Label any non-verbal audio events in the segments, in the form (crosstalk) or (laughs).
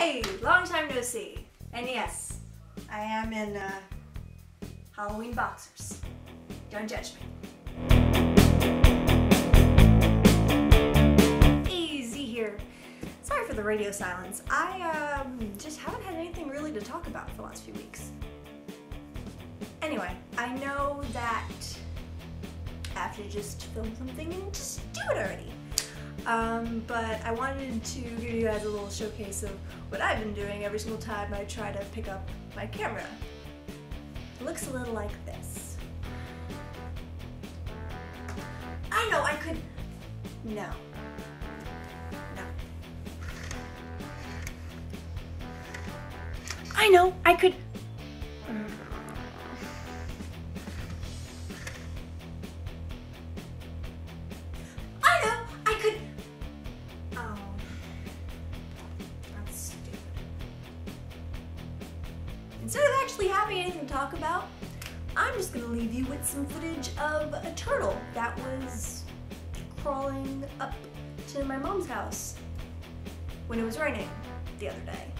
Hey, long time no see. And yes, I am in uh, Halloween boxers. Don't judge me. Easy here. Sorry for the radio silence. I um, just haven't had anything really to talk about for the last few weeks. Anyway, I know that after just film something and just do it already. Um, but I wanted to give you guys a little showcase of what I've been doing every single time I try to pick up my camera. It looks a little like this. I know I could... No. No. I know I could... Instead of actually having anything to talk about, I'm just gonna leave you with some footage of a turtle that was crawling up to my mom's house when it was raining the other day.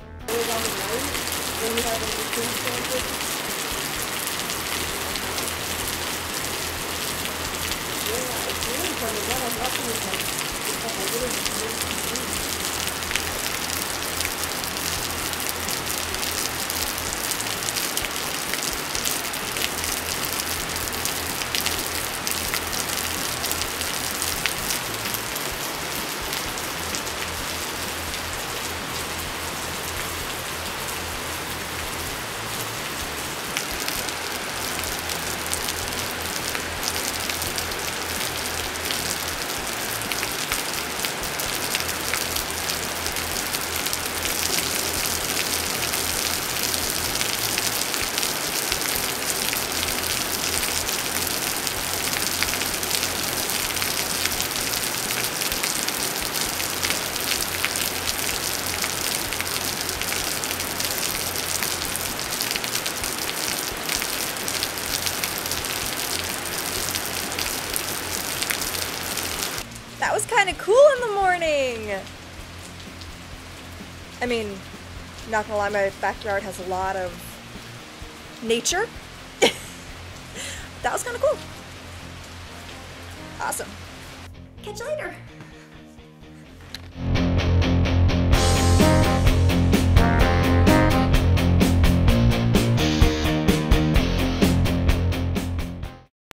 That was kind of cool in the morning. I mean, not gonna lie, my backyard has a lot of nature. (laughs) that was kind of cool. Awesome. Catch you later.